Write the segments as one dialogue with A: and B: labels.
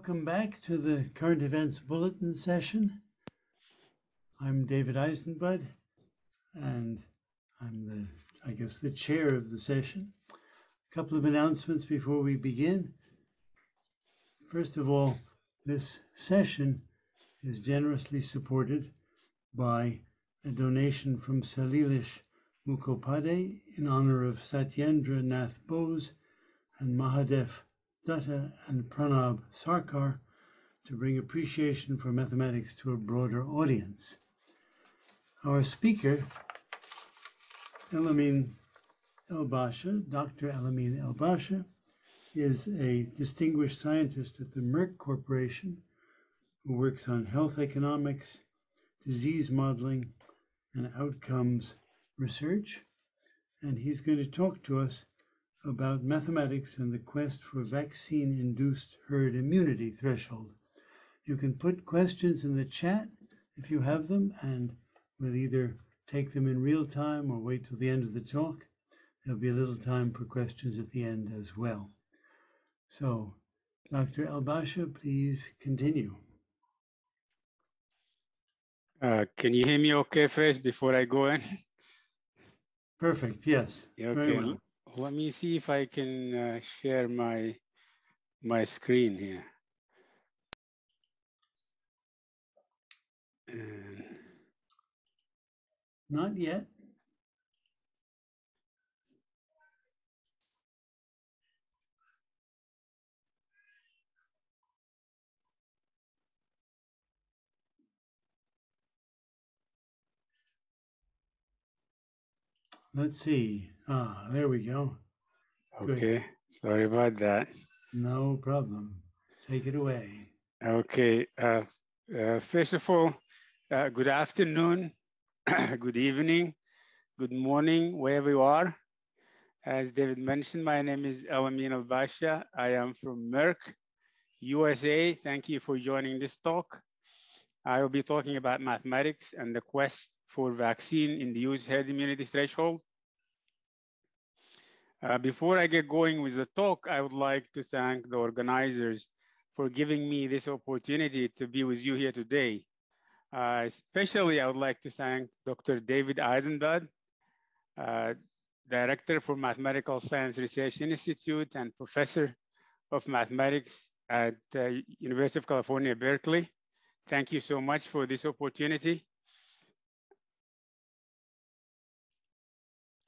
A: Welcome back to the Current Events Bulletin session. I'm David Eisenbud, and I'm the, I guess, the chair of the session. A couple of announcements before we begin. First of all, this session is generously supported by a donation from Salilesh Mukhopadhyay in honor of Satyendra Nath Bose and Mahadev Dutta and Pranab Sarkar to bring appreciation for mathematics to a broader audience. Our speaker, Elamin Elbasha, Dr. Elamin Elbasha, is a distinguished scientist at the Merck Corporation who works on health economics, disease modeling, and outcomes research. And he's going to talk to us about mathematics and the quest for vaccine induced herd immunity threshold. You can put questions in the chat if you have them, and we'll either take them in real time or wait till the end of the talk. There'll be a little time for questions at the end as well. So, Dr. Elbasha, please continue.
B: Uh, can you hear me okay first before I go in?
A: Perfect, yes.
B: Okay.
A: well.
B: Let me see if I can uh, share my my screen here. And
A: Not yet. Let's see. Ah, there we go. Good.
B: okay, sorry about that.
A: No problem. Take it away.
B: Okay, uh, uh, first of all, uh, good afternoon, good evening, good morning, wherever you are. As David mentioned, my name is Elamin Elbasha. I am from Merck, USA. Thank you for joining this talk. I will be talking about mathematics and the quest for vaccine-induced herd immunity threshold. Uh, before I get going with the talk, I would like to thank the organizers for giving me this opportunity to be with you here today. Uh, especially, I would like to thank Dr. David Eisenbud, uh, Director for Mathematical Science Research Institute and Professor of Mathematics at uh, University of California, Berkeley. Thank you so much for this opportunity.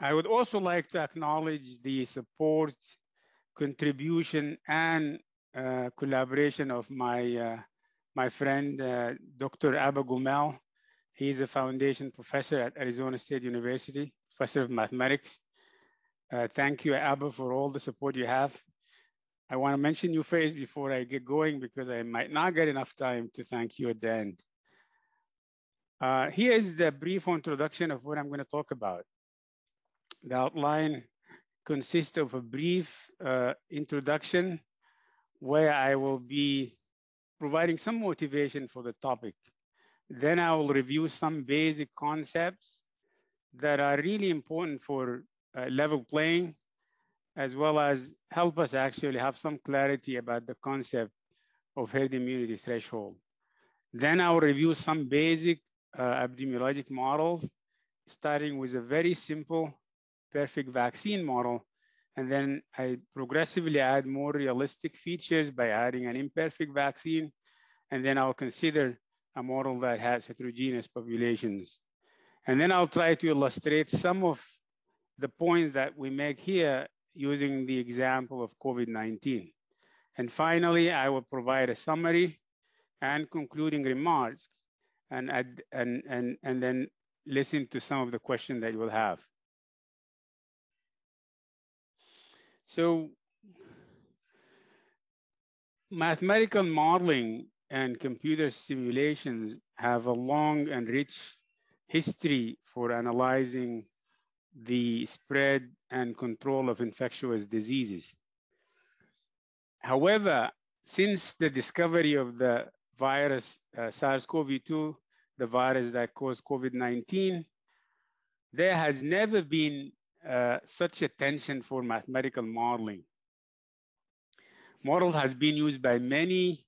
B: I would also like to acknowledge the support, contribution, and uh, collaboration of my, uh, my friend, uh, Dr. Abba Gumel. He's a foundation professor at Arizona State University, professor of mathematics. Uh, thank you, Abba, for all the support you have. I want to mention your face before I get going because I might not get enough time to thank you at the end. Uh, here is the brief introduction of what I'm going to talk about. The outline consists of a brief uh, introduction where I will be providing some motivation for the topic. Then I will review some basic concepts that are really important for uh, level playing, as well as help us actually have some clarity about the concept of herd immunity threshold. Then I'll review some basic uh, epidemiologic models, starting with a very simple perfect vaccine model. And then I progressively add more realistic features by adding an imperfect vaccine. And then I'll consider a model that has heterogeneous populations. And then I'll try to illustrate some of the points that we make here using the example of COVID-19. And finally, I will provide a summary and concluding remarks and, add, and, and, and then listen to some of the questions that you will have. So mathematical modeling and computer simulations have a long and rich history for analyzing the spread and control of infectious diseases. However, since the discovery of the virus uh, SARS-CoV-2, the virus that caused COVID-19, there has never been uh, such attention for mathematical modeling. Model has been used by many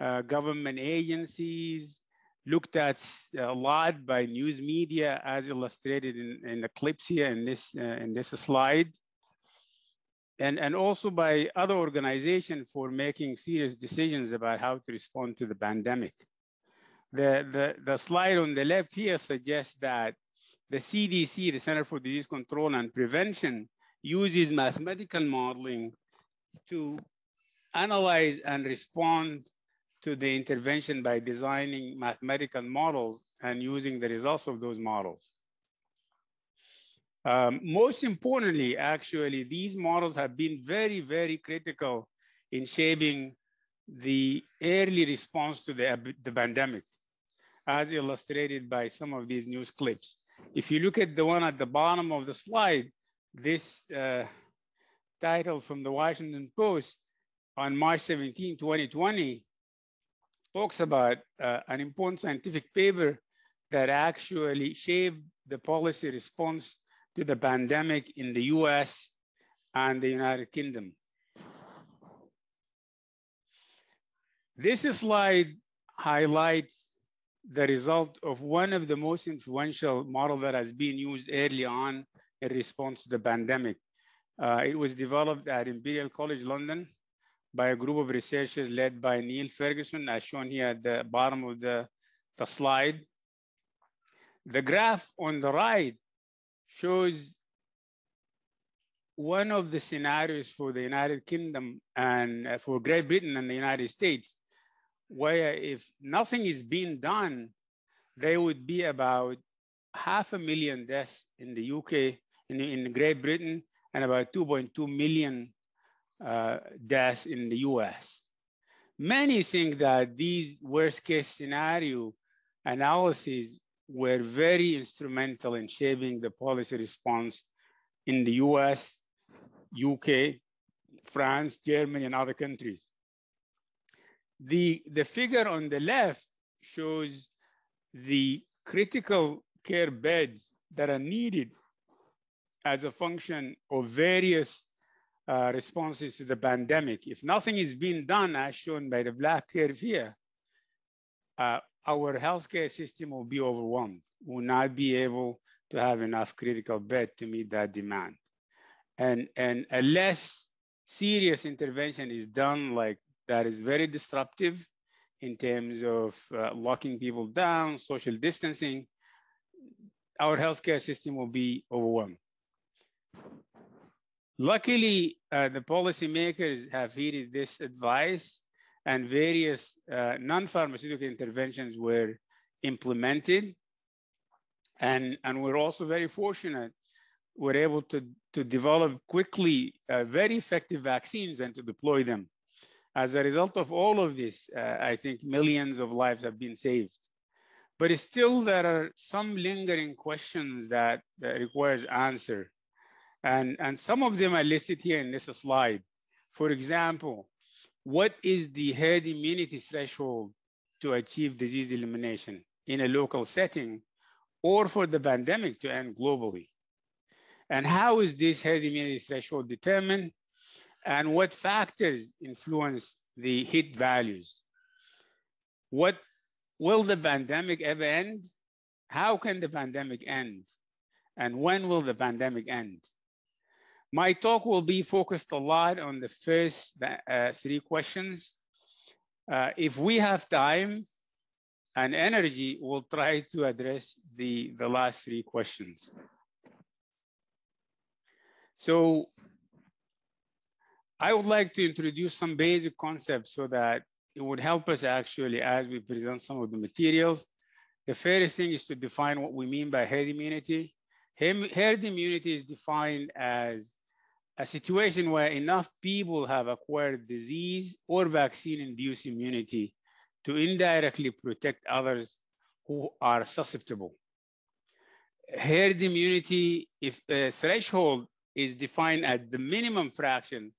B: uh, government agencies, looked at a lot by news media as illustrated in, in the clips here in this, uh, in this slide. And, and also by other organizations for making serious decisions about how to respond to the pandemic. The, the, the slide on the left here suggests that the CDC, the Center for Disease Control and Prevention, uses mathematical modeling to analyze and respond to the intervention by designing mathematical models and using the results of those models. Um, most importantly, actually, these models have been very, very critical in shaping the early response to the, the pandemic, as illustrated by some of these news clips. If you look at the one at the bottom of the slide, this uh, title from the Washington Post on March 17, 2020, talks about uh, an important scientific paper that actually shaped the policy response to the pandemic in the US and the United Kingdom. This slide highlights the result of one of the most influential model that has been used early on in response to the pandemic. Uh, it was developed at Imperial College London by a group of researchers led by Neil Ferguson, as shown here at the bottom of the, the slide. The graph on the right shows one of the scenarios for the United Kingdom and uh, for Great Britain and the United States, where if nothing is being done, there would be about half a million deaths in the UK, in, in Great Britain, and about 2.2 million uh, deaths in the US. Many think that these worst case scenario analyses were very instrumental in shaping the policy response in the US, UK, France, Germany, and other countries. The, the figure on the left shows the critical care beds that are needed as a function of various uh, responses to the pandemic. If nothing is being done, as shown by the black curve here, uh, our healthcare system will be overwhelmed, will not be able to have enough critical bed to meet that demand. And, and a less serious intervention is done like that is very disruptive in terms of uh, locking people down, social distancing, our healthcare system will be overwhelmed. Luckily, uh, the policymakers have heeded this advice and various uh, non-pharmaceutical interventions were implemented. And, and we're also very fortunate we're able to, to develop quickly uh, very effective vaccines and to deploy them. As a result of all of this, uh, I think millions of lives have been saved. But still, there are some lingering questions that, that requires answer. And, and some of them are listed here in this slide. For example, what is the herd immunity threshold to achieve disease elimination in a local setting or for the pandemic to end globally? And how is this herd immunity threshold determined? And what factors influence the hit values? What will the pandemic ever end? How can the pandemic end? And when will the pandemic end? My talk will be focused a lot on the first uh, three questions. Uh, if we have time and energy, we'll try to address the, the last three questions. So I would like to introduce some basic concepts so that it would help us actually as we present some of the materials. The first thing is to define what we mean by herd immunity. Herd immunity is defined as a situation where enough people have acquired disease or vaccine-induced immunity to indirectly protect others who are susceptible. Herd immunity, if a threshold is defined as the minimum fraction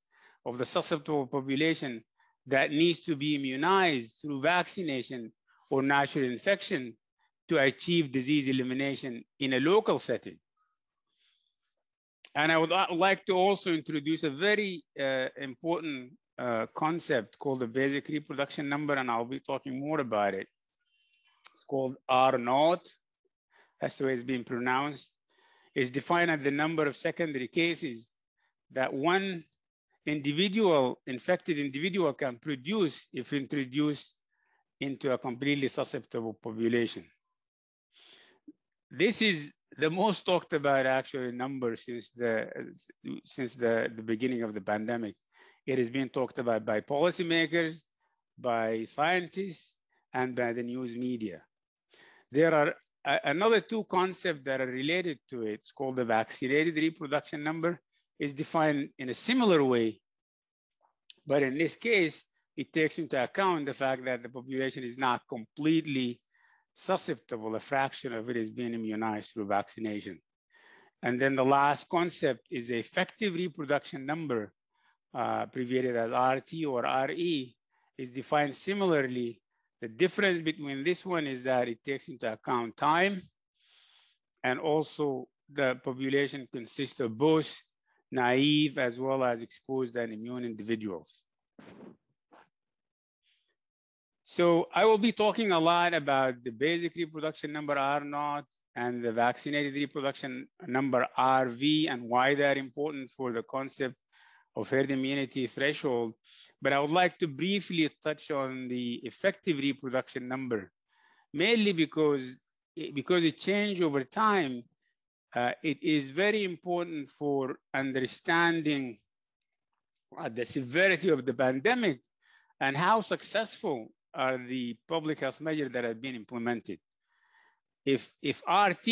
B: of the susceptible population that needs to be immunized through vaccination or natural infection to achieve disease elimination in a local setting. And I would like to also introduce a very uh, important uh, concept called the basic reproduction number, and I'll be talking more about it. It's called R naught, that's the way it's being pronounced, It's defined as the number of secondary cases that one individual, infected individual can produce if introduced into a completely susceptible population. This is the most talked about actually number since the since the, the beginning of the pandemic. It is being talked about by policymakers, by scientists, and by the news media. There are another two concepts that are related to it. It's called the vaccinated reproduction number. Is defined in a similar way, but in this case, it takes into account the fact that the population is not completely susceptible. A fraction of it is being immunized through vaccination. And then the last concept is the effective reproduction number, uh, abbreviated as RT or RE, is defined similarly. The difference between this one is that it takes into account time and also the population consists of both naive as well as exposed and immune individuals. So I will be talking a lot about the basic reproduction number R naught and the vaccinated reproduction number RV and why they're important for the concept of herd immunity threshold. But I would like to briefly touch on the effective reproduction number, mainly because, because it changed over time. Uh, it is very important for understanding uh, the severity of the pandemic and how successful are the public health measures that have been implemented. If, if RT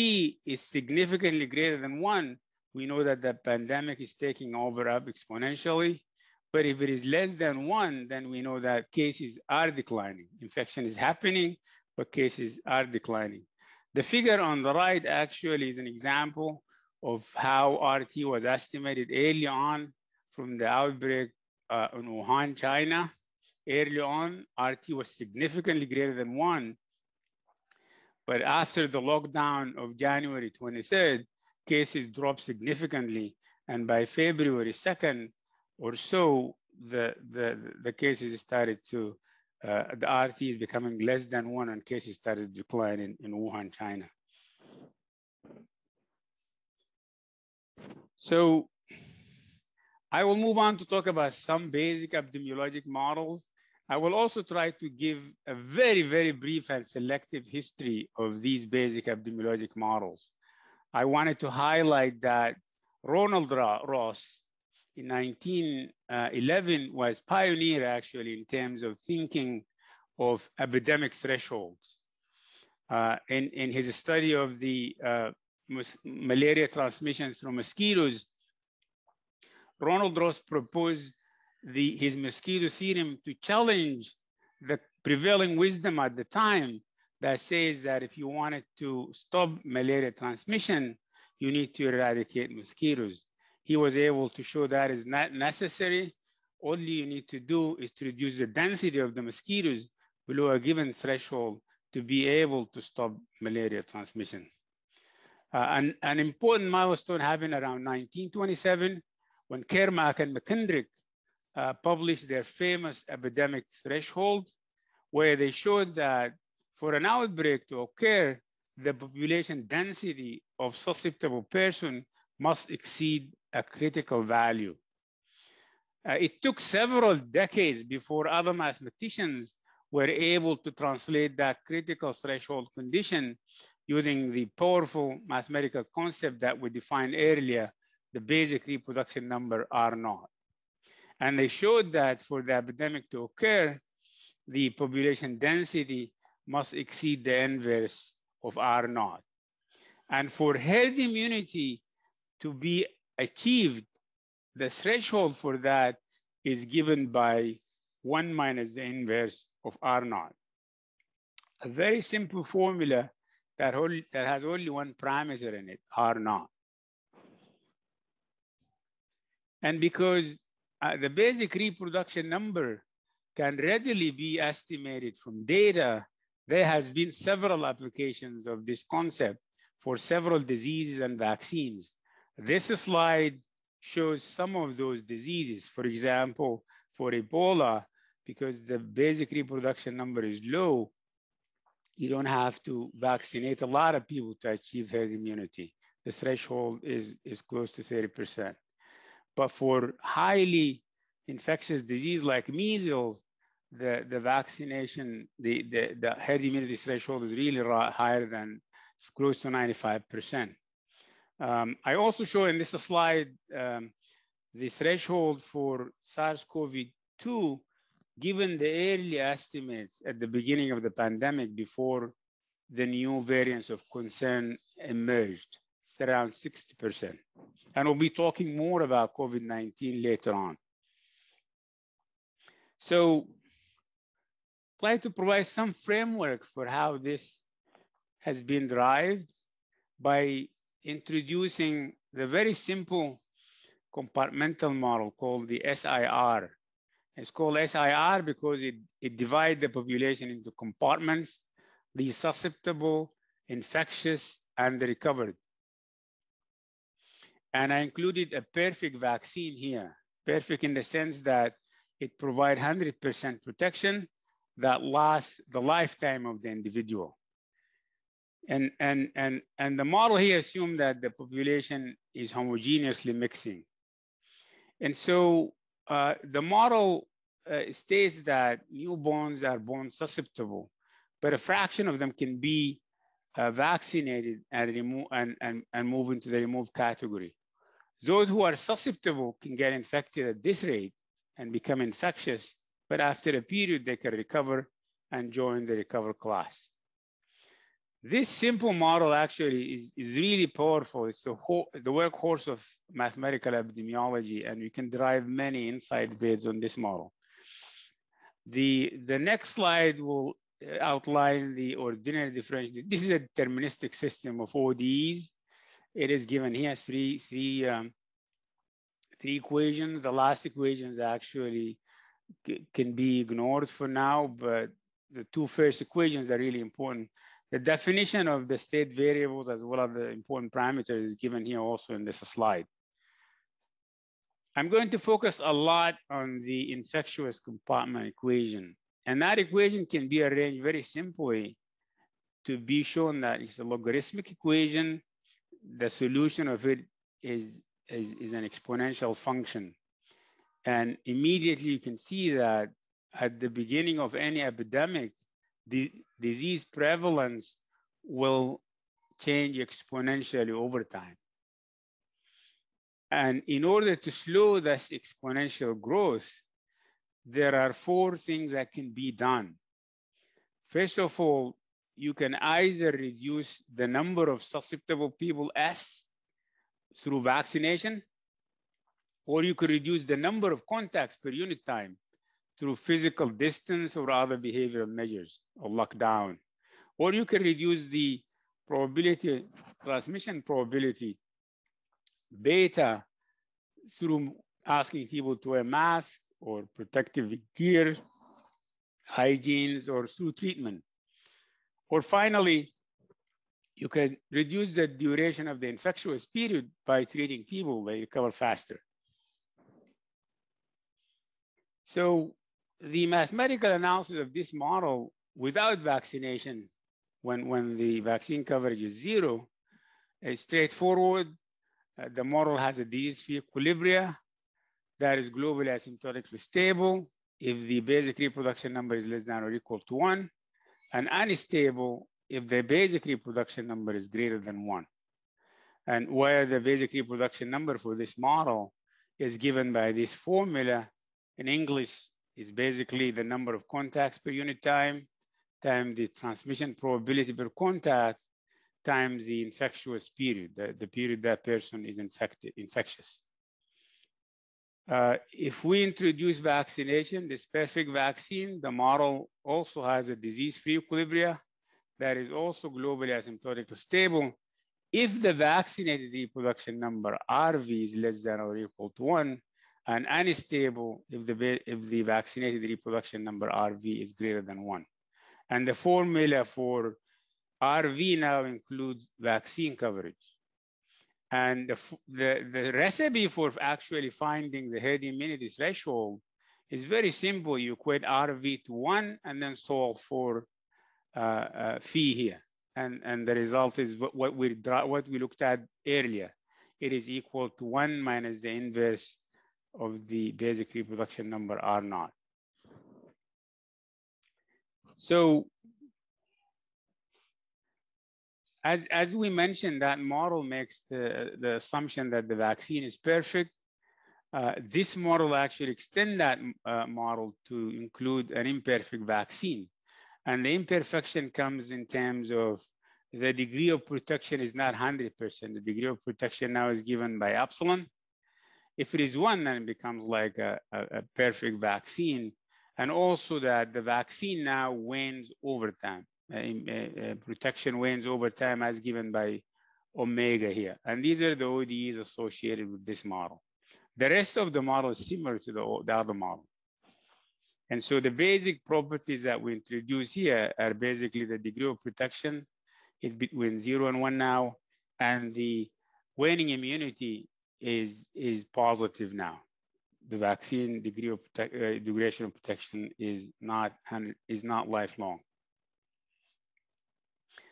B: is significantly greater than one, we know that the pandemic is taking over up exponentially. But if it is less than one, then we know that cases are declining. Infection is happening, but cases are declining. The figure on the right actually is an example of how RT was estimated early on from the outbreak uh, in Wuhan, China early on, RT was significantly greater than one. But after the lockdown of January 23rd, cases dropped significantly. And by February 2nd or so, the, the, the cases started to, Uh, the RT is becoming less than one and cases started in, in Wuhan, China. So I will move on to talk about some basic epidemiologic models I will also try to give a very, very brief and selective history of these basic epidemiologic models. I wanted to highlight that Ronald Ross in 1911 was pioneer actually in terms of thinking of epidemic thresholds. Uh, in, in his study of the uh, malaria transmission through mosquitoes, Ronald Ross proposed the, his mosquito theorem to challenge the prevailing wisdom at the time that says that if you wanted to stop malaria transmission, you need to eradicate mosquitoes. He was able to show that is not necessary. All you need to do is to reduce the density of the mosquitoes below a given threshold to be able to stop malaria transmission. Uh, an, an important milestone happened around 1927 when Kermack and McKendrick uh, published their famous epidemic threshold, where they showed that for an outbreak to occur, the population density of susceptible person must exceed a critical value. Uh, it took several decades before other mathematicians were able to translate that critical threshold condition using the powerful mathematical concept that we defined earlier, the basic reproduction number R naught. And they showed that for the epidemic to occur, the population density must exceed the inverse of R naught. And for herd immunity to be achieved, the threshold for that is given by one minus the inverse of R naught. A very simple formula that, only, that has only one parameter in it, R naught. And because uh, the basic reproduction number can readily be estimated from data. There has been several applications of this concept for several diseases and vaccines. This slide shows some of those diseases. For example, for Ebola, because the basic reproduction number is low, you don't have to vaccinate a lot of people to achieve herd immunity. The threshold is, is close to 30%. But for highly infectious disease like measles, the, the vaccination, the, the, the herd immunity threshold is really higher than close to 95%. Um, I also show in this slide um, the threshold for SARS-CoV-2 given the early estimates at the beginning of the pandemic before the new variants of concern emerged. It's around 60%. And we'll be talking more about COVID-19 later on. So try to provide some framework for how this has been derived by introducing the very simple compartmental model called the SIR. It's called SIR because it, it divides the population into compartments, the susceptible, infectious, and the recovered. And I included a perfect vaccine here, perfect in the sense that it provides 100% protection that lasts the lifetime of the individual. And, and, and, and the model here assumed that the population is homogeneously mixing. And so uh, the model uh, states that newborns are born susceptible, but a fraction of them can be uh, vaccinated and, remove, and, and, and move into the removed category. Those who are susceptible can get infected at this rate and become infectious, but after a period, they can recover and join the recover class. This simple model actually is, is really powerful. It's the, whole, the workhorse of mathematical epidemiology, and you can derive many insights based on this model. The, the next slide will outline the ordinary differential. This is a deterministic system of ODEs. It is given here three, three, um, three equations. The last equations actually can be ignored for now, but the two first equations are really important. The definition of the state variables as well as the important parameters is given here also in this slide. I'm going to focus a lot on the infectious compartment equation. And that equation can be arranged very simply to be shown that it's a logarithmic equation. The solution of it is, is, is an exponential function. And immediately you can see that at the beginning of any epidemic, the disease prevalence will change exponentially over time. And in order to slow this exponential growth, there are four things that can be done. First of all, you can either reduce the number of susceptible people S through vaccination, or you could reduce the number of contacts per unit time through physical distance or other behavioral measures or lockdown. Or you can reduce the probability, transmission probability beta through asking people to wear masks or protective gear, hygienes, or through treatment. Or finally, you can reduce the duration of the infectious period by treating people, they recover faster. So the mathematical analysis of this model without vaccination, when, when the vaccine coverage is zero, is straightforward uh, the model has a disease-free equilibria that is globally asymptotically stable if the basic reproduction number is less than or equal to one, and unstable if the basic reproduction number is greater than one. And where the basic reproduction number for this model is given by this formula in English is basically the number of contacts per unit time times the transmission probability per contact times the infectious period, the, the period that person is infected, infectious. Uh, if we introduce vaccination, this perfect vaccine, the model also has a disease-free equilibria that is also globally asymptotically stable. If the vaccinated reproduction number RV is less than or equal to one, and unstable if the, if the vaccinated reproduction number RV is greater than one. And the formula for RV now includes vaccine coverage. And the, the, the recipe for actually finding the herd immunity threshold It's very simple. You equate RV to one and then solve for uh, uh, phi here. And, and the result is what, what, we, what we looked at earlier. It is equal to one minus the inverse of the basic reproduction number R naught. So as, as we mentioned, that model makes the, the assumption that the vaccine is perfect. Uh, this model actually extend that uh, model to include an imperfect vaccine. And the imperfection comes in terms of the degree of protection is not 100%. The degree of protection now is given by epsilon. If it is one, then it becomes like a, a, perfect vaccine. And also that the vaccine now wanes over time. Uh, uh, protection wanes over time as given by omega here. And these are the ODEs associated with this model. The rest of the model is similar to the, the other model. And so the basic properties that we introduce here are basically the degree of protection is between zero and one now, and the waning immunity is, is positive now. The vaccine degree of protect, uh, duration of protection is not, is not lifelong.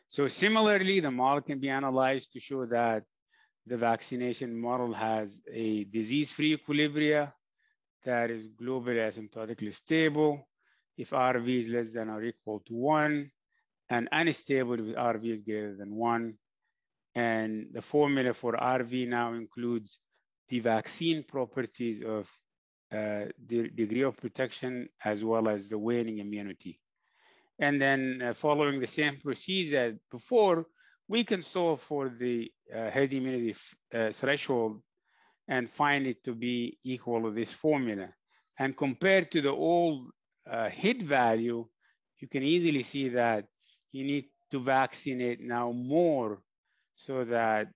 B: So similarly, the model can be analyzed to show that the vaccination model has a disease-free equilibria that is globally asymptotically stable if RV is less than or equal to one, and unstable if RV is greater than one. And the formula for RV now includes the vaccine properties of uh, the degree of protection as well as the waning immunity. And then uh, following the same procedure before, we can solve for the uh, herd immunity uh, threshold and find it to be equal to this formula. And compared to the old uh, hit value, you can easily see that you need to vaccinate now more so that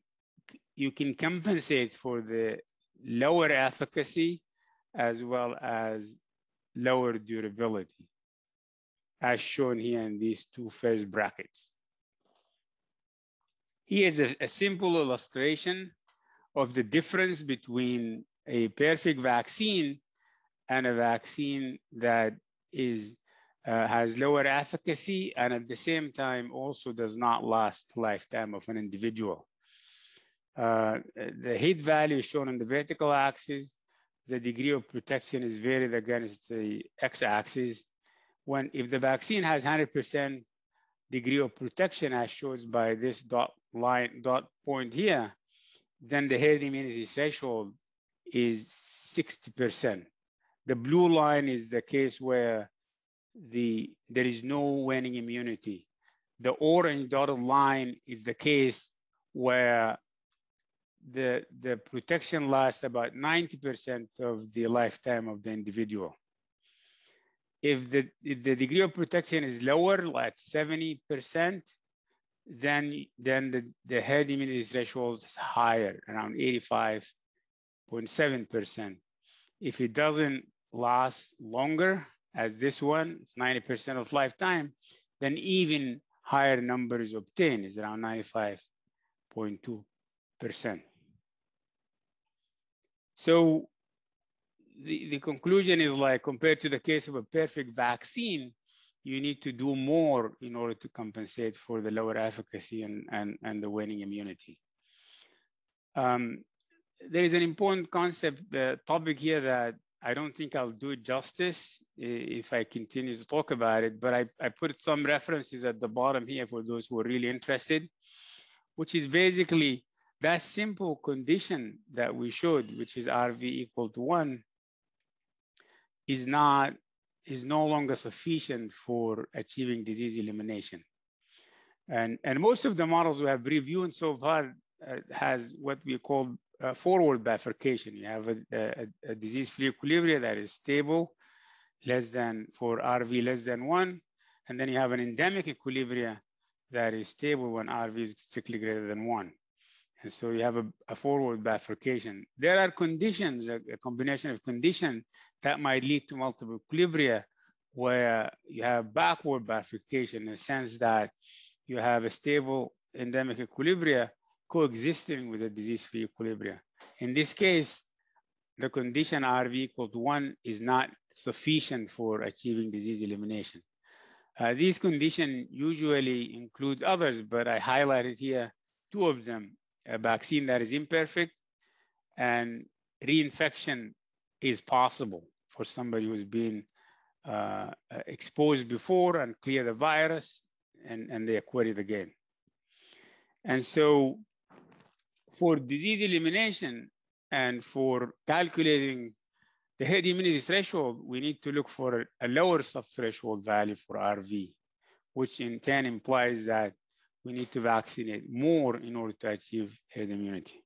B: you can compensate for the lower efficacy as well as lower durability, as shown here in these two first brackets. Here's a, a simple illustration of the difference between a perfect vaccine and a vaccine that is has lower efficacy and at the same time also does not last lifetime of an individual. Uh, the hit value shown on the vertical axis. The degree of protection is varied against the x-axis. When if the vaccine has 100% degree of protection as shown by this dot line dot point here, then the herd immunity threshold is 60%. The blue line is the case where the there is no waning immunity. The orange dotted line is the case where the, the protection lasts about 90% of the lifetime of the individual. If the, if the degree of protection is lower, like 70%, then, then the, the herd immunity threshold is higher, around 85.7%. If it doesn't last longer, as this one, it's 90% of lifetime, then even higher number is obtained is around 95.2%. So the, the conclusion is like compared to the case of a perfect vaccine, you need to do more in order to compensate for the lower efficacy and, and, and the waning immunity. Um, there is an important concept, uh, topic here that I don't think I'll do it justice if I continue to talk about it, but I, I put some references at the bottom here for those who are really interested, which is basically that simple condition that we showed, which is RV equal to one, is not is no longer sufficient for achieving disease elimination. And, and most of the models we have reviewed so far uh, has what we call uh, forward bifurcation. You have a, a, a disease-free equilibrium that is stable, less than for RV less than one, and then you have an endemic equilibrium that is stable when RV is strictly greater than one. And so you have a, a forward bifurcation. There are conditions, a, a, combination of conditions that might lead to multiple equilibria where you have backward bifurcation in the sense that you have a stable endemic equilibria coexisting with a disease-free equilibria. In this case, the condition RV equal to one is not sufficient for achieving disease elimination. Uh, these conditions usually include others, but I highlighted here two of them, a vaccine that is imperfect and reinfection is possible for somebody who's been uh, exposed before and clear the virus and, and they acquire it again. And so for disease elimination and for calculating the herd immunity threshold, we need to look for a lower subthreshold value for RV, which in turn implies that we need to vaccinate more in order to achieve herd immunity.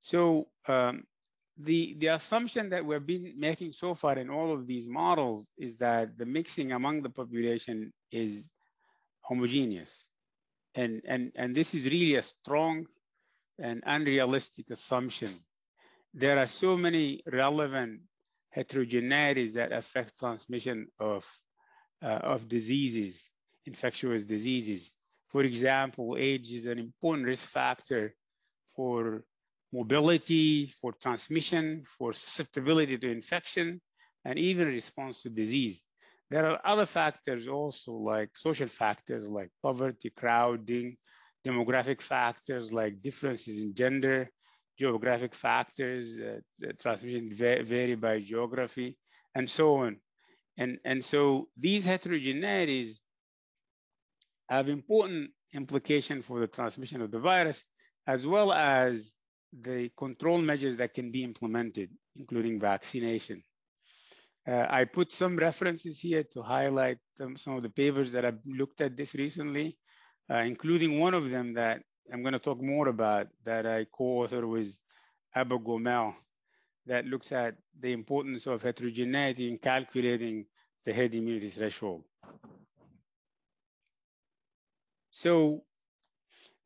B: So um, the, the assumption that we've been making so far in all of these models is that the mixing among the population is homogeneous. And, and, and this is really a strong and unrealistic assumption. There are so many relevant heterogeneities that affect transmission of, uh, of diseases, infectious diseases. For example, age is an important risk factor for mobility, for transmission, for susceptibility to infection, and even response to disease. There are other factors also like social factors like poverty, crowding, demographic factors like differences in gender, geographic factors, uh, transmission va vary by geography, and so on. And, and so these heterogeneities have important implication for the transmission of the virus, as well as the control measures that can be implemented, including vaccination. Uh, I put some references here to highlight some, some of the papers that I've looked at this recently, uh, including one of them that I'm going to talk more about that I co-author with Abba Gumel that looks at the importance of heterogeneity in calculating the herd immunity threshold. So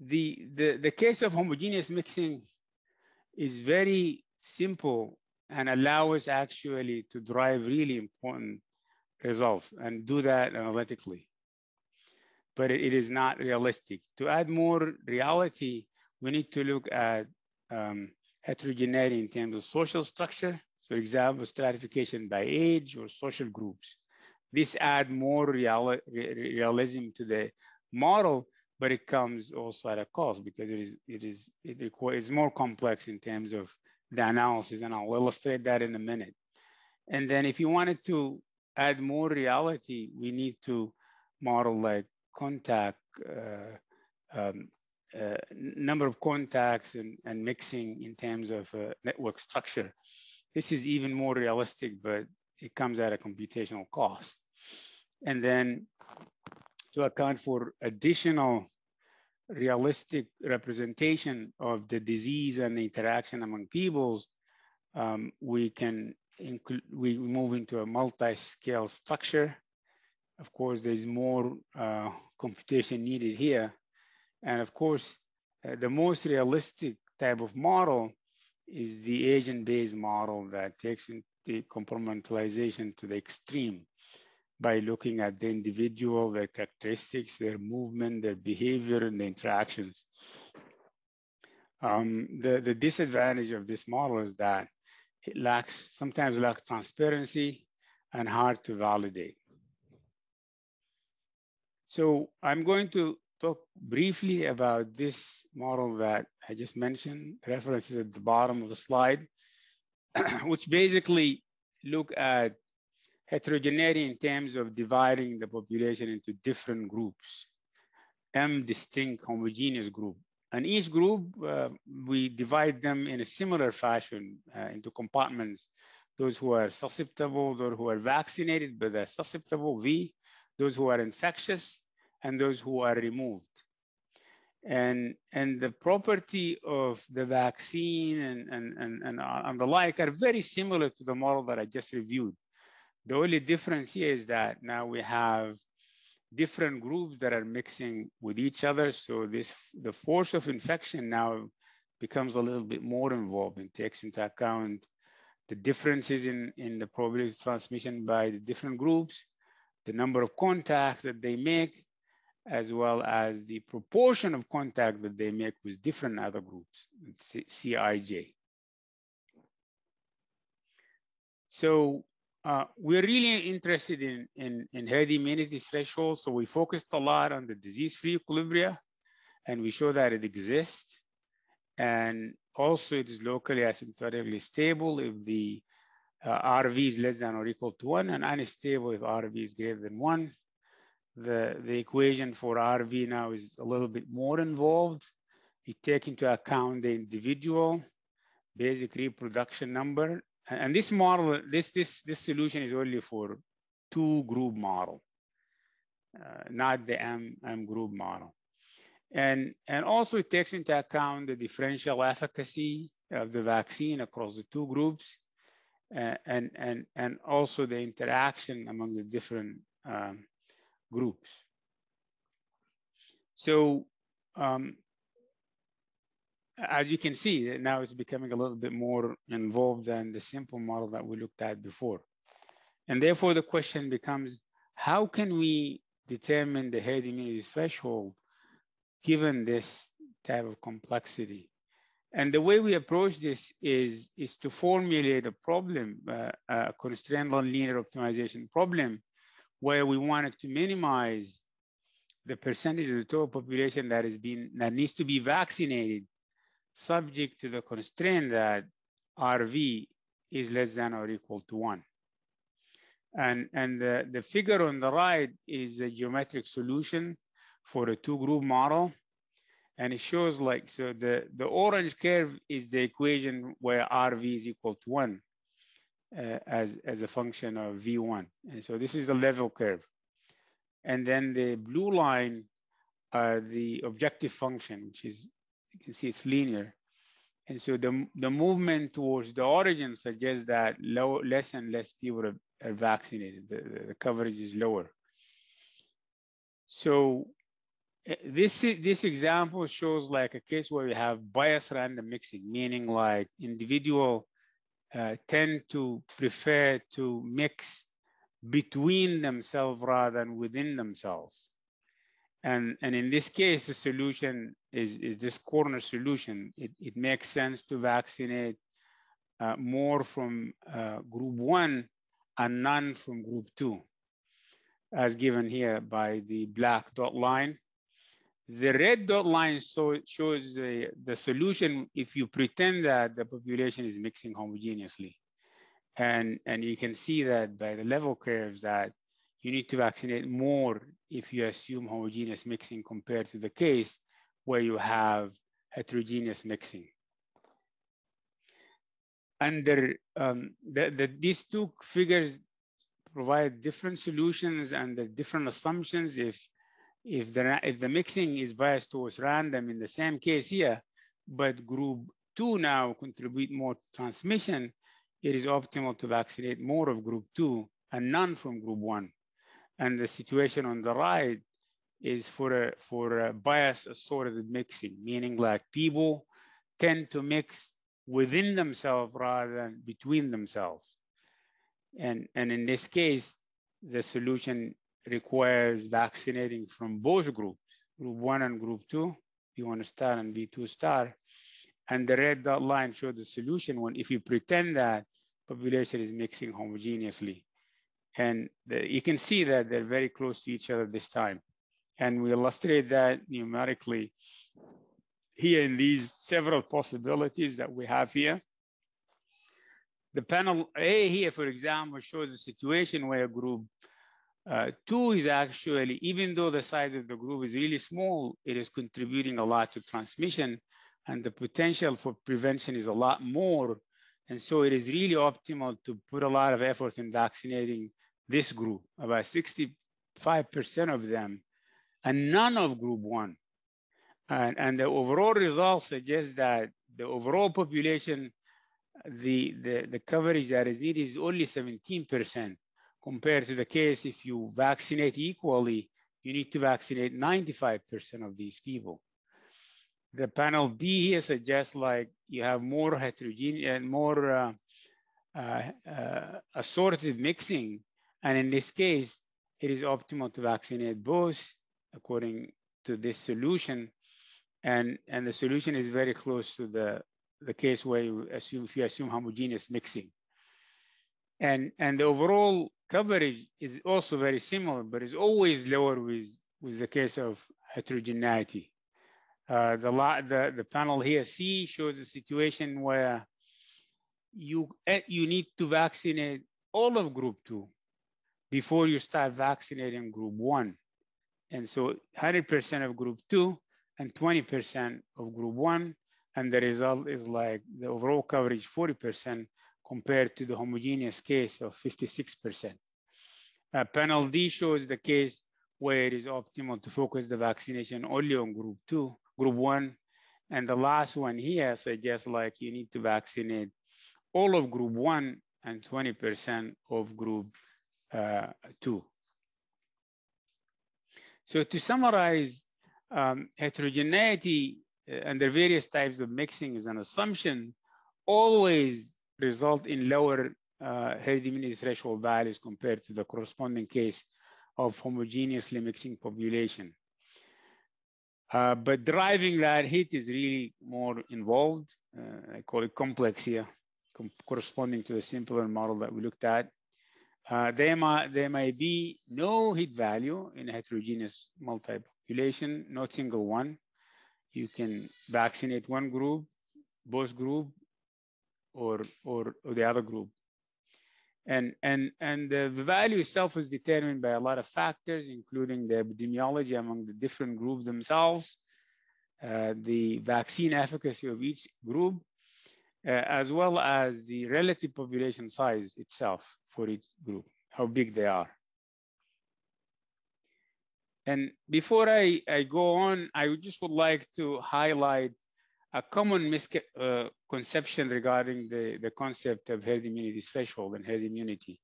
B: the, the, the case of homogeneous mixing is very simple and allow us actually to drive really important results and do that analytically. But it, it is not realistic. To add more reality, we need to look at um, heterogeneity in terms of social structure. For example, stratification by age or social groups. This add more real, realism to the model but it comes also at a cost because it is it is it requires more complex in terms of the analysis, and I'll illustrate that in a minute. And then if you wanted to add more reality, we need to model like contact, uh, um, uh, number of contacts and, and mixing in terms of uh, network structure. This is even more realistic, but it comes at a computational cost. And then to account for additional realistic representation of the disease and the interaction among peoples, um, we can include, we move into a multi-scale structure. Of course, there's more uh, computation needed here. And of course, uh, the most realistic type of model is the agent-based model that takes the compartmentalization to the extreme by looking at the individual, their characteristics, their movement, their behavior, and the interactions. Um, the, the disadvantage of this model is that it lacks, sometimes lacks transparency and hard to validate. So I'm going to talk briefly about this model that I just mentioned, references at the bottom of the slide, which basically look at heterogeneity in terms of dividing the population into different groups, M distinct homogeneous group. And each group, uh, we divide them in a similar fashion uh, into compartments. Those who are susceptible, those who are vaccinated, but are susceptible, V, those who are infectious, and those who are removed. And, and the property of the vaccine and, and, and, and, uh, and the like are very similar to the model that I just reviewed. The only difference here is that now we have different groups that are mixing with each other. So this the force of infection now becomes a little bit more involved and takes into account the differences in, in the probability of transmission by the different groups, the number of contacts that they make, as well as the proportion of contact that they make with different other groups, CIJ. So uh, we're really interested in, in, in herd immunity threshold. So we focused a lot on the disease-free equilibria, and we show that it exists. And also it is locally asymptotically stable if the uh, RV is less than or equal to one and unstable if RV is greater than one. The, the equation for RV now is a little bit more involved. It take into account the individual basic reproduction number. And this model, this, this, this solution is only for two group model, uh, not the M, M group model. And, and also it takes into account the differential efficacy of the vaccine across the two groups uh, and, and, and also the interaction among the different um, groups. So um, as you can see, now it's becoming a little bit more involved than the simple model that we looked at before. And therefore the question becomes, how can we determine the herd immunity threshold given this type of complexity? And the way we approach this is, is to formulate a problem, uh, a constrained linear optimization problem, where we wanted to minimize the percentage of the total population that is being that needs to be vaccinated subject to the constraint that RV is less than or equal to one. And, and the, the figure on the right is a geometric solution for a two group model. And it shows like, so the, the orange curve is the equation where RV is equal to one uh, as, as a function of V1. And so this is the level curve. And then the blue line, uh, the objective function, which is you can see it's linear. And so the, the movement towards the origin suggests that low, less and less people are, are vaccinated. The, the coverage is lower. So this, this example shows like a case where we have bias random mixing, meaning like individual uh, tend to prefer to mix between themselves rather than within themselves. And, and in this case, the solution is, is this corner solution. It, it makes sense to vaccinate uh, more from uh, group one and none from group two, as given here by the black dot line. The red dot line so, shows the, the solution if you pretend that the population is mixing homogeneously. And, and you can see that by the level curves that you need to vaccinate more if you assume homogeneous mixing compared to the case where you have heterogeneous mixing. Under um, the, the, these two figures provide different solutions and the different assumptions if if the if the mixing is biased towards random in the same case here, but group two now contribute more transmission, it is optimal to vaccinate more of group two and none from group one. And the situation on the right is for a, for bias assorted mixing, meaning like people tend to mix within themselves rather than between themselves. And, and in this case, the solution requires vaccinating from both groups, group one and group two, V1 star and V2 star. And the red dot line shows the solution when if you pretend that population is mixing homogeneously. And the, you can see that they're very close to each other this time. And we illustrate that numerically here in these several possibilities that we have here. The panel A here, for example, shows a situation where group uh, two is actually, even though the size of the group is really small, it is contributing a lot to transmission and the potential for prevention is a lot more. And so it is really optimal to put a lot of effort in vaccinating this group, about 65% of them, and none of group one. And, and the overall results suggest that the overall population, the, the, the coverage that is needed is only 17% compared to the case if you vaccinate equally, you need to vaccinate 95% of these people. The panel B here suggests like you have more heterogeneous and more uh, uh, uh, assorted mixing and in this case, it is optimal to vaccinate both according to this solution. And, and the solution is very close to the, the case where you assume, if you assume homogeneous mixing. And, and the overall coverage is also very similar, but is always lower with, with the case of heterogeneity. Uh, the, the, the panel here C shows a situation where you, eh, you need to vaccinate all of group two before you start vaccinating group one. And so 100% of group two and 20% of group one. And the result is like the overall coverage 40% compared to the homogeneous case of 56%. Uh, panel D shows the case where it is optimal to focus the vaccination only on group two, group one. And the last one here suggests like you need to vaccinate all of group one and 20% of group two. So to summarize, um, heterogeneity uh, under various types of mixing is an assumption always result in lower uh, immunity threshold values compared to the corresponding case of homogeneously mixing population. Uh, but driving that hit is really more involved. Uh, I call it complex here, com corresponding to the simpler model that we looked at. Uh, there, might, there may be no hit value in a heterogeneous multi-population, no single one. You can vaccinate one group, both group, or, or, or the other group. And, and, and the value itself is determined by a lot of factors, including the epidemiology among the different groups themselves, uh, the vaccine efficacy of each group, as well as the relative population size itself for each group, how big they are. And before I, I go on, I just would like to highlight a common misconception uh, regarding the, the concept of herd immunity threshold and herd immunity.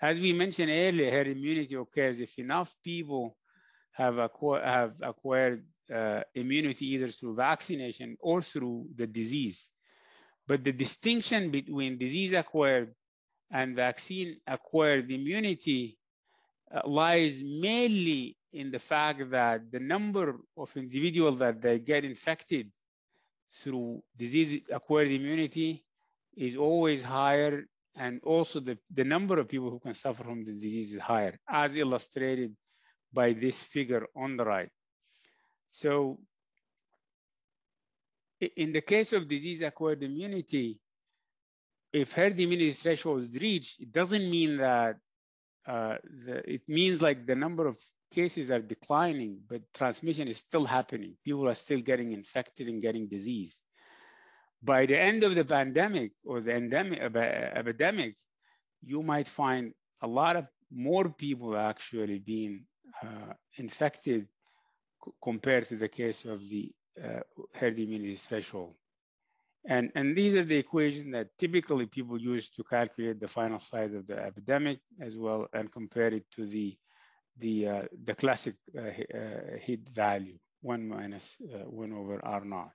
B: As we mentioned earlier, herd immunity occurs if enough people have, acqu have acquired uh, immunity either through vaccination or through the disease. But the distinction between disease acquired and vaccine acquired immunity uh, lies mainly in the fact that the number of individuals that they get infected through disease acquired immunity is always higher and also the, the number of people who can suffer from the disease is higher as illustrated by this figure on the right. So in the case of disease acquired immunity, if herd immunity threshold is reached, it doesn't mean that uh, the, it means like the number of cases are declining, but transmission is still happening. People are still getting infected and getting disease. By the end of the pandemic or the endemic, uh, epidemic, you might find a lot of more people actually being uh, infected compared to the case of the herd immunity threshold. And, and these are the equations that typically people use to calculate the final size of the epidemic as well and compare it to the, the, uh, the classic uh, uh hit value, one minus uh, one over R naught.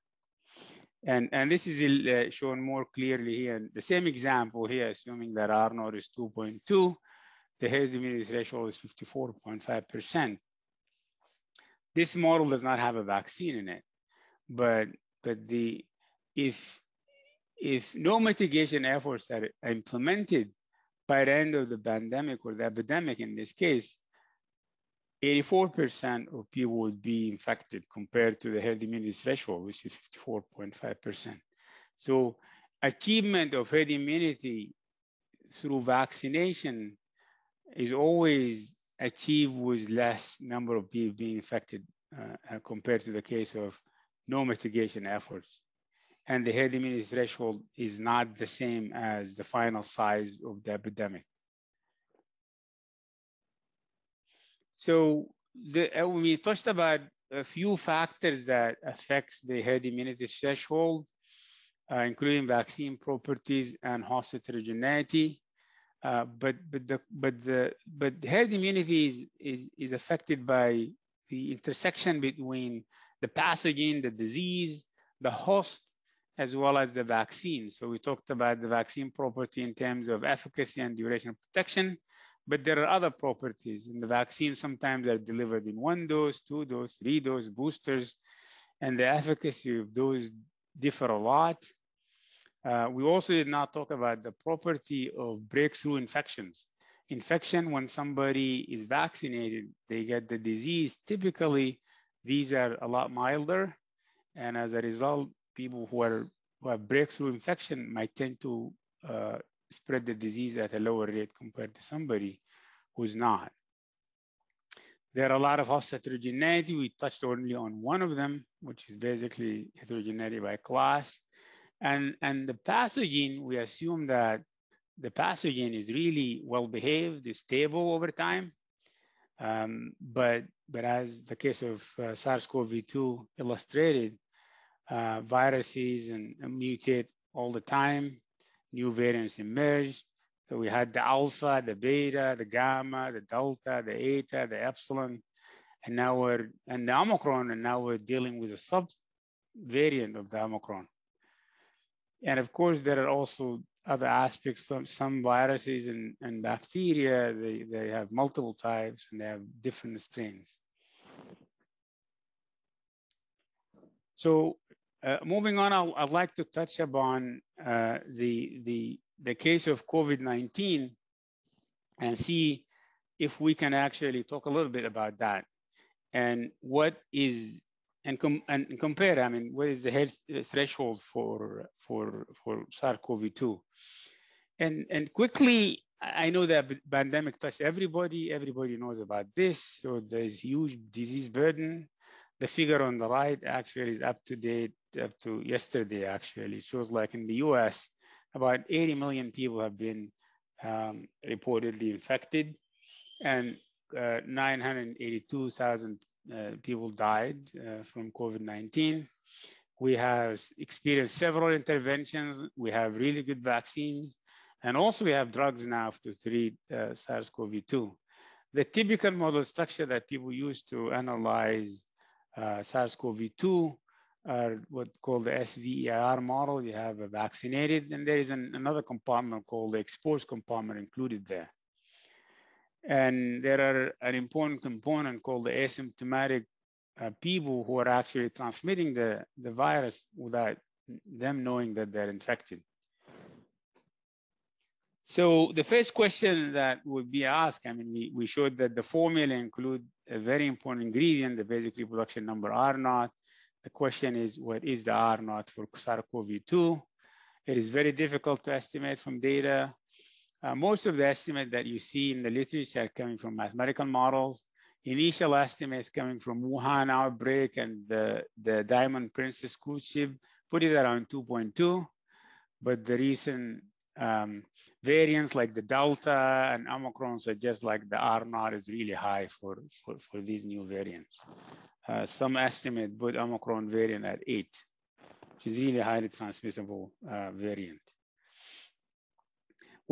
B: And, and this is uh, shown more clearly here. The same example here, assuming that R naught is 2.2, the herd immunity threshold is 54.5%. This model does not have a vaccine in it, but but the if if no mitigation efforts are implemented by the end of the pandemic or the epidemic in this case, 84% of people would be infected compared to the herd immunity threshold, which is 54.5%. So achievement of herd immunity through vaccination is always achieved with less number of people being infected uh, compared to the case of no mitigation efforts. And the herd immunity threshold is not the same as the final size of the epidemic. So the, uh, we touched about a few factors that affects the herd immunity threshold, uh, including vaccine properties and host heterogeneity. Uh, but but the but the but herd immunity is, is is affected by the intersection between the pathogen, the disease, the host, as well as the vaccine. So we talked about the vaccine property in terms of efficacy and duration of protection, but there are other properties. And the vaccine sometimes are delivered in one dose, two dose, three dose, boosters, and the efficacy of those differ a lot. Uh, we also did not talk about the property of breakthrough infections. Infection, when somebody is vaccinated, they get the disease. Typically, these are a lot milder. And as a result, people who, are, who have breakthrough infection might tend to uh, spread the disease at a lower rate compared to somebody who's not. There are a lot of host heterogeneity. We touched only on one of them, which is basically heterogeneity by class. And, and the pathogen, we assume that the pathogen is really well behaved, is stable over time. Um, but, but as the case of uh, SARS-CoV-2 illustrated, uh, viruses and, and mutate all the time, new variants emerge. So we had the alpha, the beta, the gamma, the delta, the eta, the epsilon, and now we're, and the Omicron, and now we're dealing with a sub variant of the Omicron. And of course, there are also other aspects, some, some viruses and, and bacteria, they, they have multiple types and they have different strains. So uh, moving on, i would like to touch upon uh, the, the, the case of COVID-19 and see if we can actually talk a little bit about that and what is and, com and compare, I mean, what is the health threshold for, for, for SARS-CoV-2? And, and quickly, I know that pandemic touched everybody. Everybody knows about this. So there's huge disease burden. The figure on the right actually is up to date, up to yesterday, actually. It shows like in the US, about 80 million people have been um, reportedly infected and uh, 982,000 uh, people died uh, from COVID-19. We have experienced several interventions. We have really good vaccines. And also we have drugs now to treat uh, SARS-CoV-2. The typical model structure that people use to analyze uh, SARS-CoV-2 are what called the SVEIR model. You have a vaccinated, and there is an, another compartment called the exposed compartment included there. And there are an important component called the asymptomatic uh, people who are actually transmitting the, the virus without them knowing that they're infected. So the first question that would be asked, I mean, we, we showed that the formula include a very important ingredient, the basic reproduction number R naught. The question is, what is the R naught for SARS-CoV-2? It is very difficult to estimate from data. Uh, most of the estimate that you see in the literature are coming from mathematical models. Initial estimates coming from Wuhan outbreak and the, the Diamond Princess cruise ship put it around 2.2. But the recent um, variants like the Delta and Omicron suggest like the R naught is really high for, for, for these new variants. Uh, some estimate put Omicron variant at eight, which is really highly transmissible uh, variant.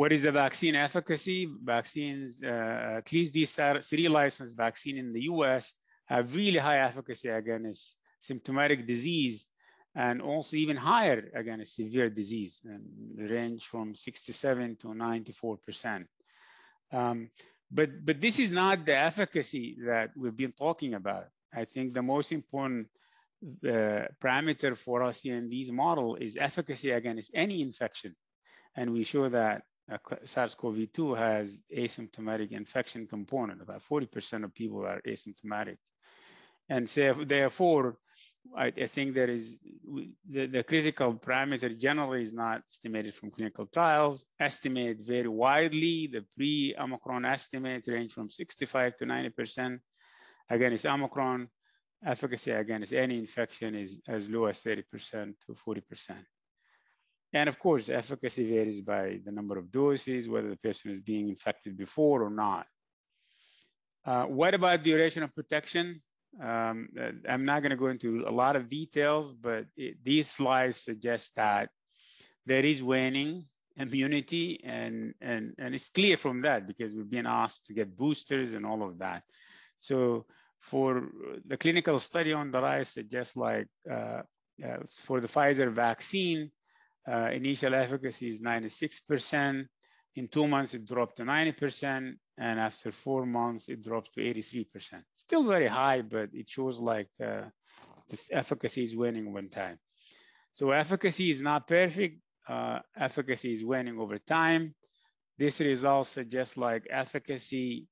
B: What is the vaccine efficacy? Vaccines, uh, at least these three licensed vaccine in the US have really high efficacy against symptomatic disease and also even higher against severe disease and range from 67 to 94%. Um, but, but this is not the efficacy that we've been talking about. I think the most important uh, parameter for us in these model is efficacy against any infection. And we show that SARS-CoV-2 has asymptomatic infection component. About 40% of people are asymptomatic. And so therefore, I, I think there is the, the, critical parameter generally is not estimated from clinical trials. Estimate very widely. The pre-Omicron estimate range from 65 to 90%. Against Omicron, efficacy against any infection is as low as 30% to 40%. And of course, efficacy varies by the number of doses, whether the person is being infected before or not. Uh, what about duration of protection? Um, uh, I'm not going to go into a lot of details, but it, these slides suggest that there is waning immunity, and, and, and it's clear from that because we've been asked to get boosters and all of that. So for the clinical study on the right suggests like uh, uh, for the Pfizer vaccine, uh, initial efficacy is 96%. In two months, it dropped to 90%. And after four months, it dropped to 83%. Still very high, but it shows like uh, the efficacy is winning one time. So efficacy is not perfect. uh, efficacy is waning over time. This result suggests like efficacy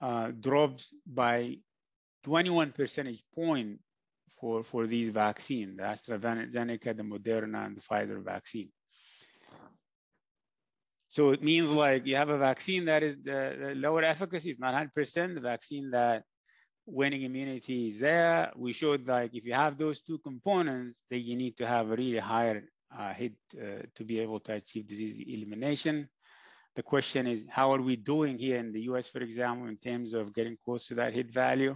B: uh, drops by 21 percentage point for, for these vaccines, the AstraZeneca, the Moderna, and the Pfizer vaccine. So it means like you have a vaccine that is the, the lower efficacy, it's not 100%, the vaccine that winning immunity is there. We showed like if you have those two components, then you need to have a really higher uh, hit uh, to be able to achieve disease elimination. The question is, how are we doing here in the US, for example, in terms of getting close to that hit value?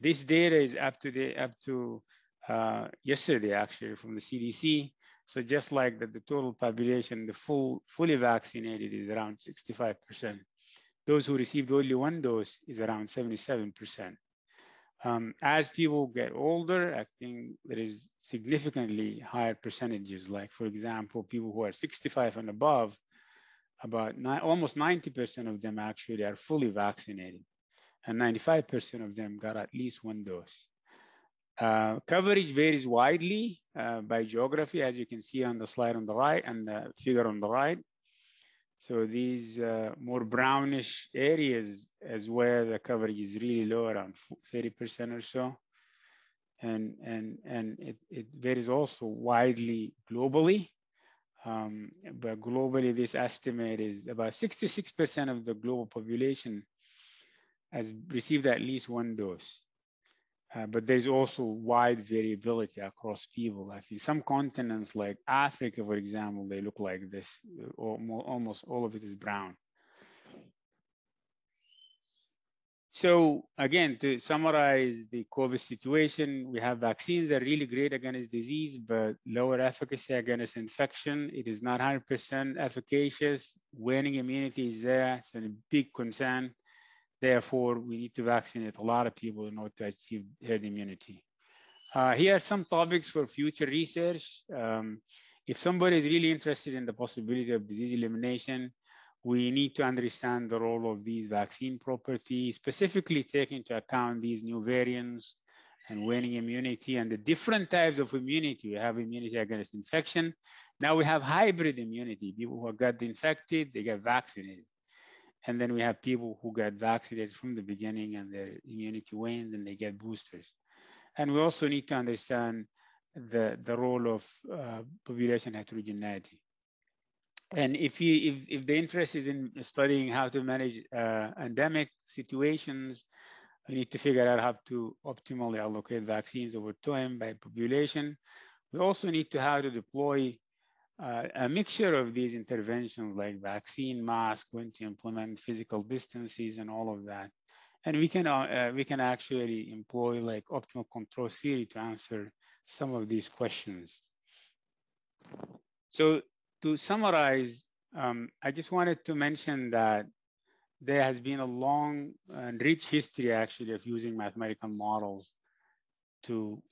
B: This data is up to the up to uh, yesterday, actually, from the CDC. So just like that, the total population, the full fully vaccinated is around 65%. Those who received only one dose is around 77%. Um, as people get older, I think there is significantly higher percentages. Like for example, people who are 65 and above, about nine, almost 90% of them actually are fully vaccinated and 95% of them got at least one dose. Uh, coverage varies widely uh, by geography, as you can see on the slide on the right and the figure on the right. So these uh, more brownish areas is where the coverage is really low, around 30% or so. And, and, and it, it varies also widely globally. Um, but globally, this estimate is about 66% of the global population has received at least one dose. Uh, but there's also wide variability across people. I think some continents like Africa, for example, they look like this. Almost all of it is brown. So again, to summarize the COVID situation, we have vaccines that are really great against disease, but lower efficacy against infection. It is not 100% efficacious. Waning immunity is there. It's a big concern. Therefore, we need to vaccinate a lot of people in order to achieve herd immunity. Uh, here are some topics for future research. Um, if somebody is really interested in the possibility of disease elimination, we need to understand the role of these vaccine properties, specifically taking into account these new variants and waning immunity and the different types of immunity. We have immunity against infection. Now we have hybrid immunity. People who got infected, they get vaccinated. And then we have people who got vaccinated from the beginning and their immunity wanes and they get boosters. And we also need to understand the, the role of uh, population heterogeneity. And if, you, if, if the interest is in studying how to manage uh, endemic situations, we need to figure out how to optimally allocate vaccines over time by population. We also need to how to deploy uh, a mixture of these interventions like vaccine, mask, when to implement physical distances and all of that. And we can, uh, uh, we can actually employ like optimal control theory to answer some of these questions. So to summarize, um, I just wanted to mention that there has been a long and rich history actually of using mathematical models to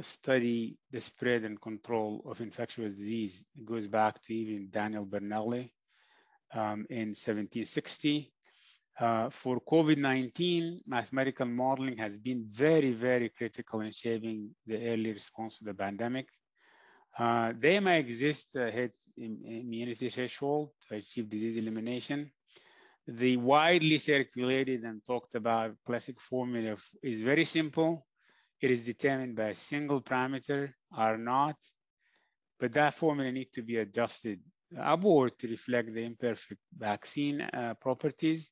B: study the spread and control of infectious disease. It goes back to even Daniel Bernoulli um, in 1760. Uh, for COVID-19, mathematical modeling has been very, very critical in shaping the early response to the pandemic. Uh, they may exist uh, hit immunity threshold to achieve disease elimination. The widely circulated and talked about classic formula is very simple. It is determined by a single parameter R naught, but that formula needs to be adjusted upward to reflect the imperfect vaccine uh, properties,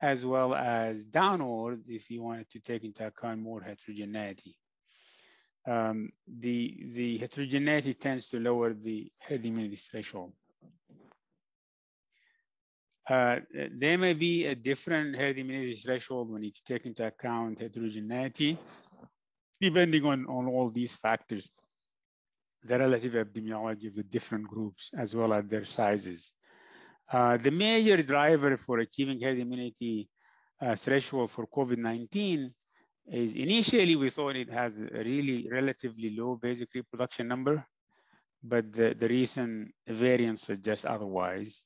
B: as well as downward if you wanted to take into account more heterogeneity. Um, the, the heterogeneity tends to lower the herd immunity threshold. Uh, there may be a different herd immunity threshold when you take into account heterogeneity depending on, on all these factors, the relative epidemiology of the different groups, as well as their sizes. Uh, the major driver for achieving herd immunity uh, threshold for COVID-19 is initially we thought it has a really relatively low basic reproduction number, but the, the recent variants suggest otherwise.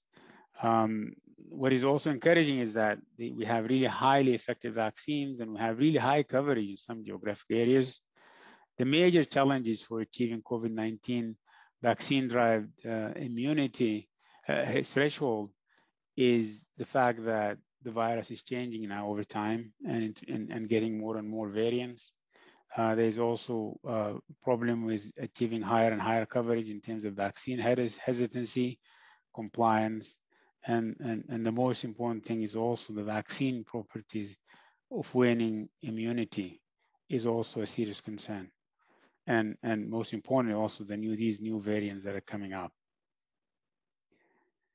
B: Um, what is also encouraging is that the, we have really highly effective vaccines and we have really high coverage in some geographic areas. The major challenges for achieving COVID-19 vaccine-derived uh, immunity uh, threshold is the fact that the virus is changing now over time and, and, and getting more and more variants. Uh, there's also a problem with achieving higher and higher coverage in terms of vaccine hesitancy, compliance, and, and, and the most important thing is also the vaccine properties of waning immunity is also a serious concern. And, and most importantly, also the new, these new variants that are coming up.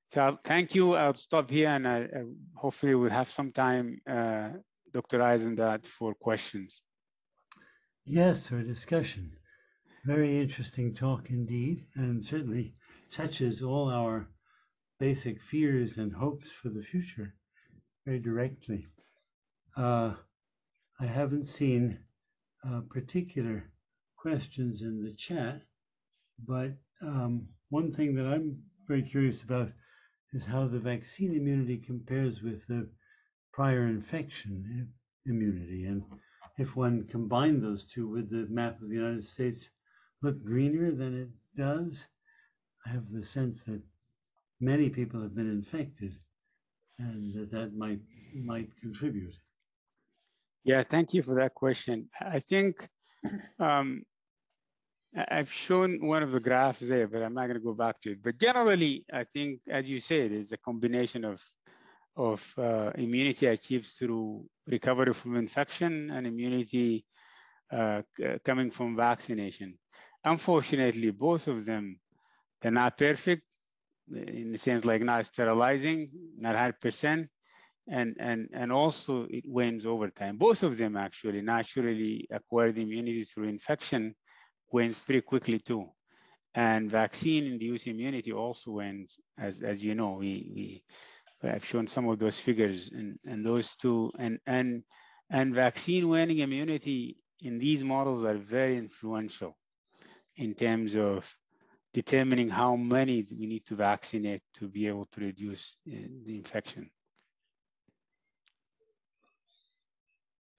B: So I'll, thank you. I'll stop here and I, I hopefully we'll have some time, uh, Dr. Eisenbud, for questions.
A: Yes, for discussion. Very interesting talk indeed, and certainly touches all our basic fears and hopes for the future very directly. Uh, I haven't seen uh, particular questions in the chat, but um, one thing that I'm very curious about is how the vaccine immunity compares with the prior infection immunity. And if one combined those two, would the map of the United States look greener than it does? I have the sense that many people have been infected and that that might might contribute.
B: Yeah, thank you for that question. I think um, I've shown one of the graphs there, but I'm not going to go back to it. But generally, I think, as you said, it's a combination of of uh, immunity achieved through recovery from infection and immunity uh, coming from vaccination. Unfortunately, both of them, they're not perfect in the sense like not sterilizing, not 100%, and, and, and also it wanes over time. Both of them actually naturally acquired immunity through infection wanes pretty quickly too. And vaccine-induced immunity also wanes, as, as you know, we, we have shown some of those figures and, and those two, and, and, and vaccine waning immunity in these models are very influential in terms of determining how many we need to vaccinate to be able to reduce uh, the infection.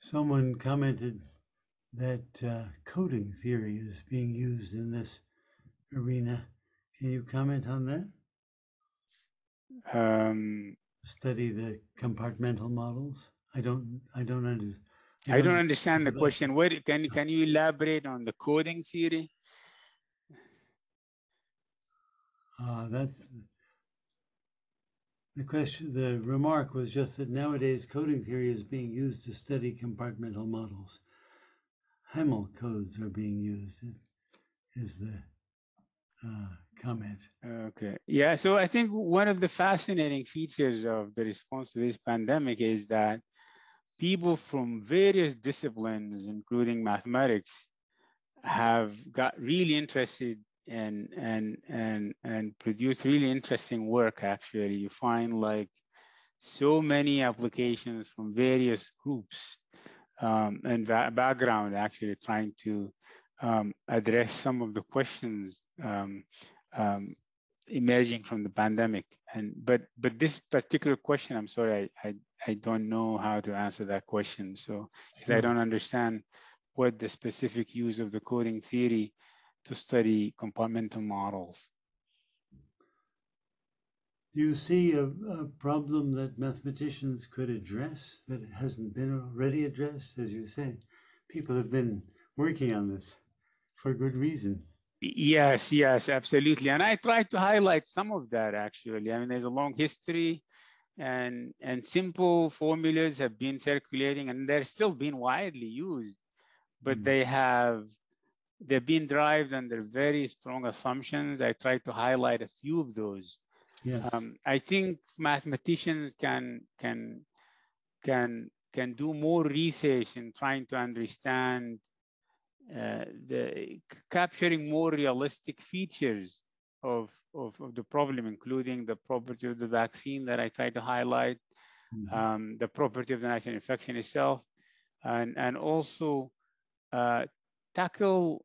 A: Someone commented that uh, coding theory is being used in this arena. Can you comment on that?
B: Um,
A: Study the compartmental models. I don't. I don't understand.
B: I don't understand the question. What can can you elaborate on the coding theory?
A: Uh, that's the question. The remark was just that nowadays coding theory is being used to study compartmental models. Hamel codes are being used, is the uh, comment.
B: Okay. Yeah. So I think one of the fascinating features of the response to this pandemic is that people from various disciplines, including mathematics, have got really interested and and and and produced really interesting work. Actually, you find like so many applications from various groups um, and background actually trying to um, address some of the questions um, um, emerging from the pandemic. And but but this particular question, I'm sorry, I I, I don't know how to answer that question. So because I don't understand what the specific use of the coding theory to study compartmental models.
A: Do you see a, a, problem that mathematicians could address that hasn't been already addressed? As you say, people have been working on this for good reason.
B: Yes, yes, absolutely. And I tried to highlight some of that actually. I mean, there's a long history and, and simple formulas have been circulating and they're still being widely used, but mm. they have they've been derived under very strong assumptions. I tried to highlight a few of those.
A: Yes.
B: Um, I think mathematicians can can can can do more research in trying to understand uh, the capturing more realistic features of, of, of, the problem, including the property of the vaccine that I tried to highlight, mm-hmm. um, the property of the natural infection itself, and, and also uh, tackle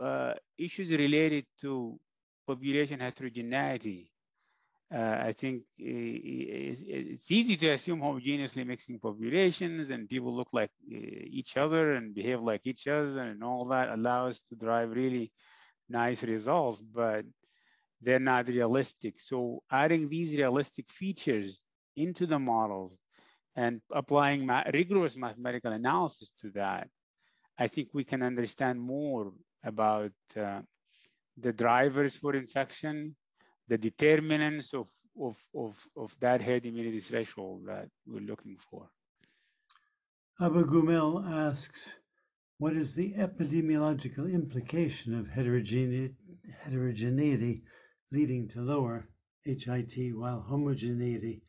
B: uh, issues related to population heterogeneity uh, I think it's easy to assume homogeneously mixing populations and people look like uh, each other and behave like each other and all that allows to drive really nice results, but they're not realistic. So adding these realistic features into the models and applying rigorous mathematical analysis to that, I think we can understand more about uh, the drivers for infection, the determinants of, of, of, of that herd immunity threshold that we're looking for.
A: Abba Gumel asks, what is the epidemiological implication of heterogeneity, heterogeneity leading to lower HIT while homogeneity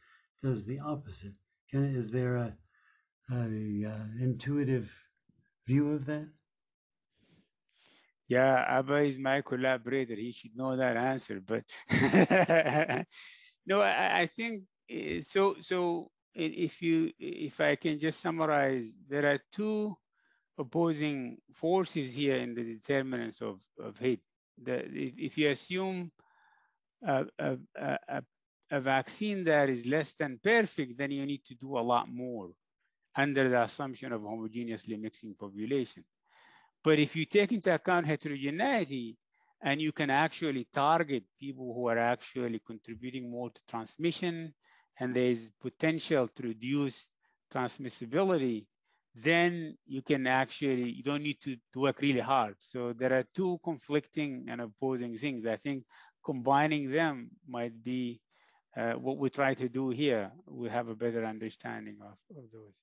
A: does the opposite? Can, is there a, a uh, intuitive view of that?
B: Yeah, Abba is my collaborator. He should know that answer. But no, I, I think eh, so. So if you, if I can just summarize, there are two opposing forces here in the determinants of, of hate. The, if, if you assume a, a, a, a vaccine that is less than perfect, then you need to do a lot more under the assumption of homogeneously mixing population. But if you take into account heterogeneity and you can actually target people who are actually contributing more to transmission and there's potential to reduce transmissibility, then you can actually, you don't need to, to work really hard. So there are two conflicting and opposing things. I think combining them might be uh, what we try to do here. We have a better understanding of, of those.